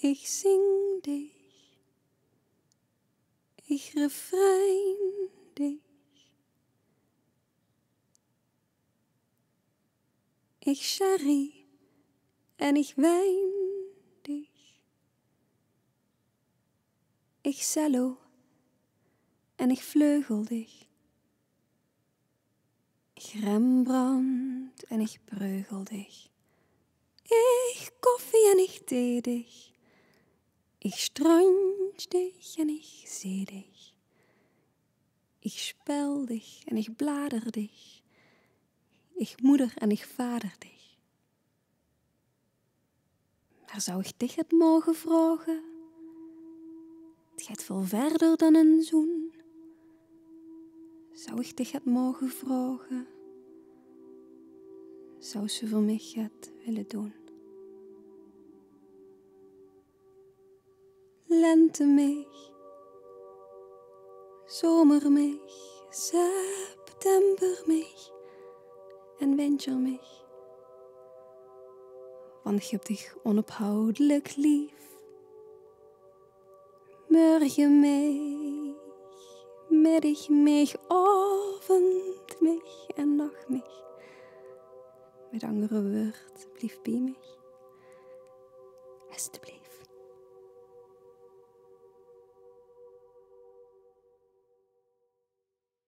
Ich sing dich, ich refrein dich. Ich sherry en ich wein dich. Ich cello en ich vleugel dich. Ich Rembrandt en ich breugel dich. Ich koffie en ich thee dich. Ich strunch dich en ich seh dich. Ich spel dich en ich blader dich. Ich moeder en ich vader dich. Maar zou ik dich het mogen vragen? Het gaat veel verder dan een zoen. Zou ik dich het mogen vragen? Zou ze voor mij het willen doen? Lente mich, Zomer mich, September mich en Winter mich. Want ik heb dich onophoudelijk lief. Morgen mich, middag mich, avond mich en nacht mich. Met andere woord, blijf bij mij. Alsjeblieft.